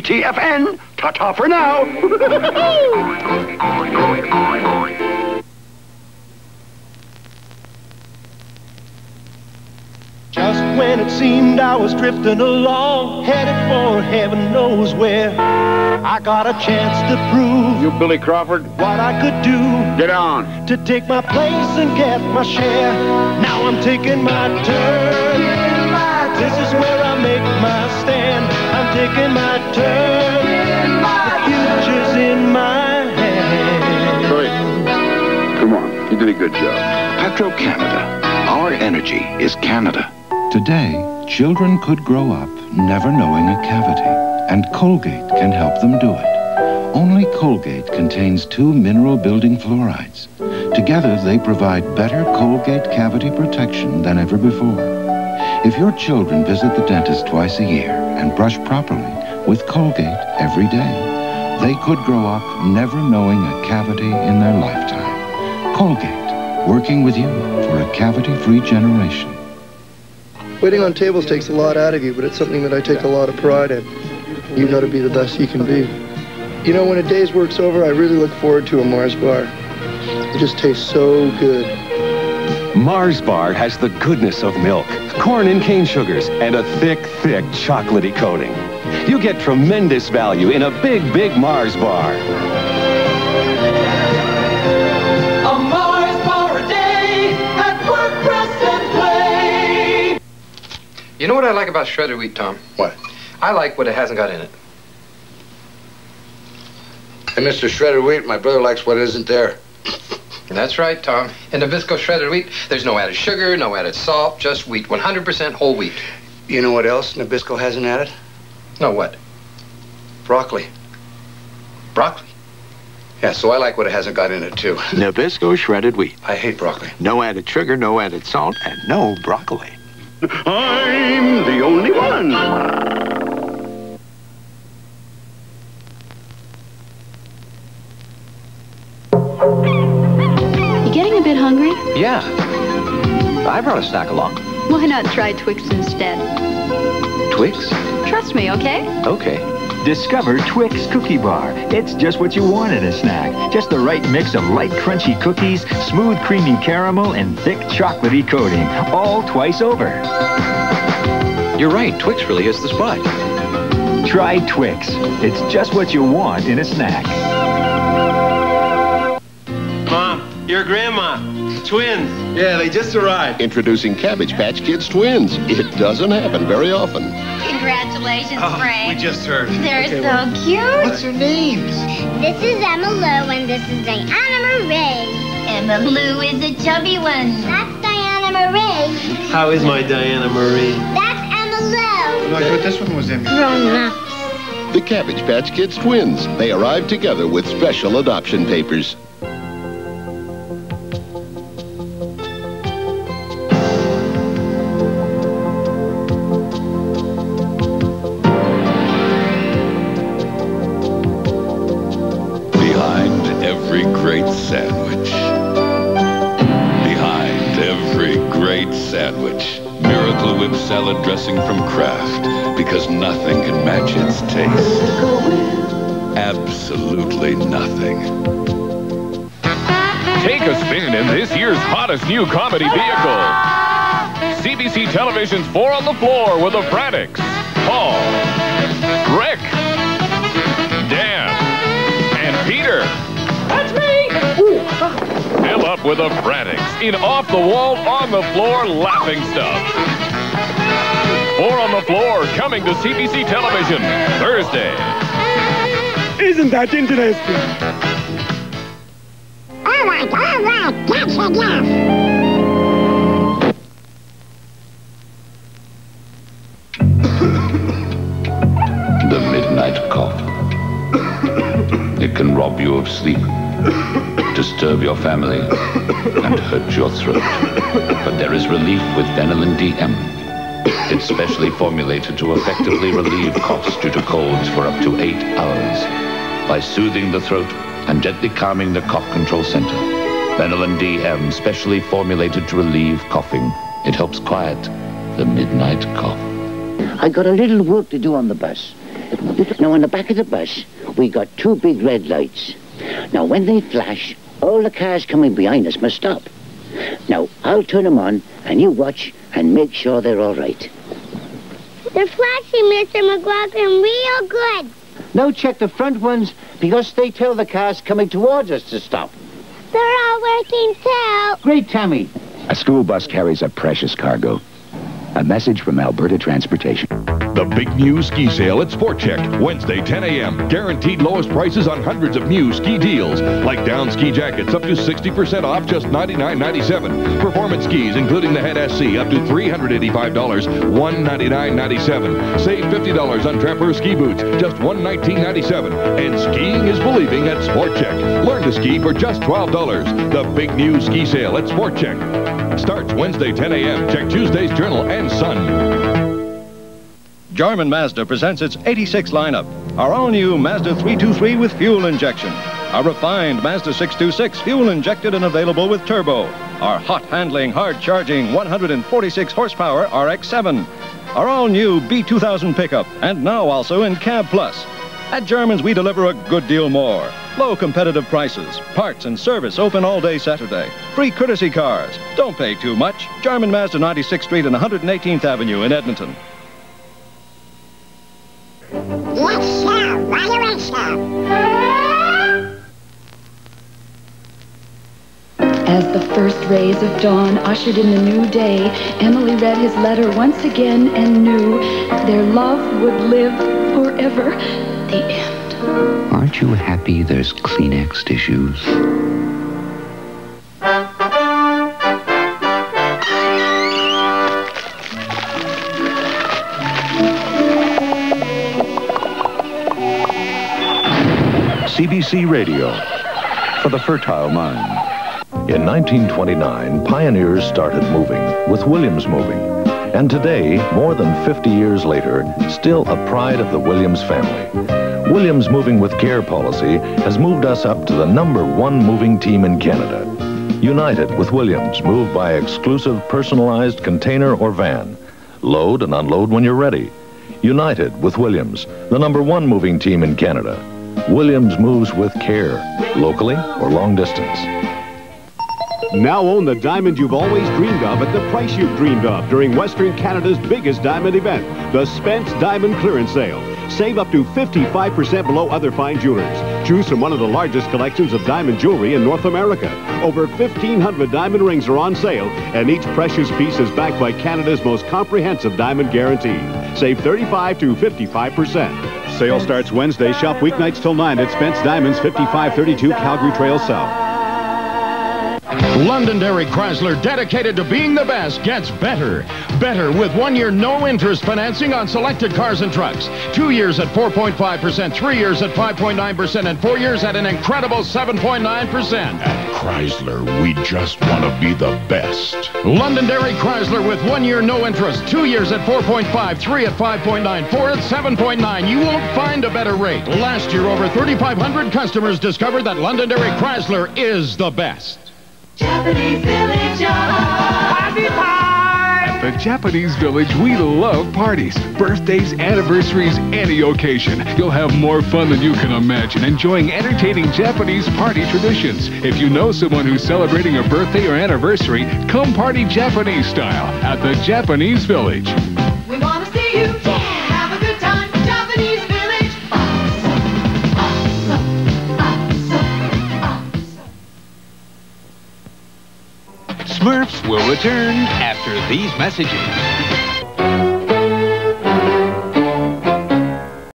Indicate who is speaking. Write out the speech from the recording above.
Speaker 1: TTFN. Ta-ta for now.
Speaker 2: Just when it seemed I was drifting along, headed for heaven knows where, I got a chance to prove
Speaker 3: You Billy Crawford?
Speaker 2: what I could do
Speaker 3: Get on.
Speaker 2: to take my place and get my share. Now I'm taking my turn. This is where I make my stand. I'm taking my turn. The future's in my hand.
Speaker 3: Great. Come on. You did a good job.
Speaker 1: Petro-Canada. Our energy is Canada.
Speaker 4: Today, children could grow up never knowing a cavity, and Colgate can help them do it. Only Colgate contains two mineral building fluorides. Together, they provide better Colgate cavity protection than ever before. If your children visit the dentist twice a year and brush properly with Colgate every day, they could grow up never knowing a cavity in their lifetime. Colgate, working with you for a cavity-free generation.
Speaker 5: Waiting on tables takes a lot out of you, but it's something that I take a lot of pride in. You got to be the best you can be. You know, when a day's work's over, I really look forward to a Mars bar. It just tastes so good.
Speaker 6: Mars Bar has the goodness of milk, corn and cane sugars, and a thick, thick chocolatey coating. You get tremendous value in a big, big Mars Bar.
Speaker 7: A Mars bar a day at work, rest, and play.
Speaker 8: You know what I like about shredded wheat, Tom?
Speaker 9: What?
Speaker 8: I like what it hasn't got in it.
Speaker 9: Hey, Mr. Shredded Wheat, my brother likes what isn't there.
Speaker 8: That's right, Tom. In Nabisco shredded wheat, there's no added sugar, no added salt, just wheat, 100% whole wheat.
Speaker 9: You know what else Nabisco hasn't added?
Speaker 8: No, what?
Speaker 9: Broccoli.
Speaker 8: Broccoli.
Speaker 9: Yeah, so I like what it hasn't got in it, too.
Speaker 10: Nabisco shredded wheat.
Speaker 9: I hate broccoli.
Speaker 10: No added sugar, no added salt, and no broccoli.
Speaker 1: I'm the only one.
Speaker 11: You getting a bit hungry?
Speaker 12: Yeah. I brought a snack along.
Speaker 11: Why not try Twix instead?
Speaker 12: Twix?
Speaker 11: Trust me, okay?
Speaker 12: Okay.
Speaker 13: Discover Twix Cookie Bar. It's just what you want in a snack. Just the right mix of light, crunchy cookies, smooth, creamy caramel, and thick, chocolatey coating. All twice over.
Speaker 12: You're right. Twix really is the spot.
Speaker 13: Try Twix. It's just what you want in a snack.
Speaker 14: Your grandma. Twins.
Speaker 15: Yeah, they just arrived.
Speaker 16: Introducing Cabbage Patch Kids Twins. It doesn't happen very often.
Speaker 17: Congratulations, oh, Frank.
Speaker 15: We just heard.
Speaker 17: They're
Speaker 15: Okay,
Speaker 17: so
Speaker 15: well,
Speaker 17: cute.
Speaker 15: What's their names?
Speaker 17: This is Emma Lou and this is Diana Marie. Emma Lou is a chubby one. That's Diana Marie.
Speaker 14: How is my Diana Marie?
Speaker 17: That's Emma Lou.
Speaker 15: No, I thought this one was Emmy.
Speaker 17: Grown up.
Speaker 16: The Cabbage Patch Kids Twins. They arrived together with special adoption papers.
Speaker 18: Salad dressing from Kraft. Because nothing can match its taste. Absolutely nothing.
Speaker 19: Take a spin in this year's hottest new comedy vehicle. CBC Television's Four on the Floor with the Frantics. Paul, Rick, Dan, and Peter.
Speaker 7: That's me.
Speaker 19: Fill up with the Frantics in off the wall, on the floor laughing stuff. Four on the Floor coming to CBC Television Thursday.
Speaker 7: Isn't that interesting?
Speaker 17: All right, all right. That's enough.
Speaker 18: The midnight cough. It can rob you of sleep, disturb your family, and hurt your throat. But there is relief with Benylin DM. It's specially formulated to effectively relieve coughs due to colds for up to eight hours by soothing the throat and gently calming the cough control center. Benylin DM, specially formulated to relieve coughing. It helps quiet the midnight cough.
Speaker 20: I got a little work to do on the bus. Now, on the back of the bus, we got two big red lights. Now, when they flash, all the cars coming behind us must stop. Now, I'll turn them on, and you watch and make sure they're all right.
Speaker 17: They're flashing, Mr. McLaughlin, real good.
Speaker 20: Now check the front ones, because they tell the cars coming towards us to stop.
Speaker 17: They're all working too.
Speaker 20: Great, Tommy.
Speaker 13: A school bus carries a precious cargo. A message from Alberta Transportation.
Speaker 21: The big new ski sale at Sport Chek, Wednesday, 10 a.m. Guaranteed lowest prices on hundreds of new ski deals, like down ski jackets up to 60% off, just $99.97. Performance skis, including the Head SC, up to $385, $199.97. Save $50 on Trapper ski boots, just $119.97. And skiing is believing at Sport Chek. Learn to ski for just $12. The big new ski sale at Sport Chek starts Wednesday, 10 a.m. Check Tuesday's Journal and Sun.
Speaker 22: Jarman Mazda presents its 86 lineup. Our all-new Mazda 323 with fuel injection. Our refined Mazda 626 fuel injected and available with turbo. Our hot handling, hard charging 146 horsepower RX-7. Our all-new B2000 pickup and now also in Cab Plus. At Germans, we deliver a good deal more. Low competitive prices, parts and service open all day Saturday. Free courtesy cars. Don't pay too much. German Mazda 96th Street and 118th Avenue in Edmonton.
Speaker 23: As the first rays of dawn ushered in the new day, Emily read his letter once again and knew their love would live forever. The end.
Speaker 1: Aren't you happy there's Kleenex tissues?
Speaker 24: CBC Radio for the fertile mind. In 1929, pioneers started moving with Williams Moving. And today, more than 50 years later, still a pride of the Williams family. Williams Moving with Care policy has moved us up to the number one moving team in Canada. United with Williams, move by exclusive personalized container or van. Load and unload when you're ready. United with Williams, the number one moving team in Canada. Williams moves with care, locally or long distance.
Speaker 25: Now own the diamond you've always dreamed of at the price you've dreamed of during Western Canada's biggest diamond event, the Spence Diamond Clearance Sale. Save up to 55% below other fine jewelers. Choose from one of the largest collections of diamond jewelry in North America. Over 1,500 diamond rings are on sale, and each precious piece is backed by Canada's most comprehensive diamond guarantee. Save 35 to 55%. Sale starts Wednesday. Shop weeknights till 9 at Spence Diamonds, 5532 Calgary Trail South.
Speaker 26: Londonderry Chrysler, dedicated to being the best, gets better. Better with one year no interest financing on selected cars and trucks. Two years at 4.5%, three years at 5.9%, and four years at an incredible 7.9%.
Speaker 27: At Chrysler, we just want to be the best.
Speaker 26: Londonderry Chrysler with one year no interest, two years at 4.5, three at 5.9, four at 7.9. You won't find a better rate. Last year, over 3,500 customers discovered that Londonderry Chrysler is the best.
Speaker 7: Japanese Village Party
Speaker 19: At the Japanese Village, we love parties. Birthdays, anniversaries, any occasion. You'll have more fun than you can imagine enjoying entertaining Japanese party traditions. If you know someone who's celebrating a birthday or anniversary, come party Japanese style at the Japanese Village.
Speaker 10: Will return after these messages.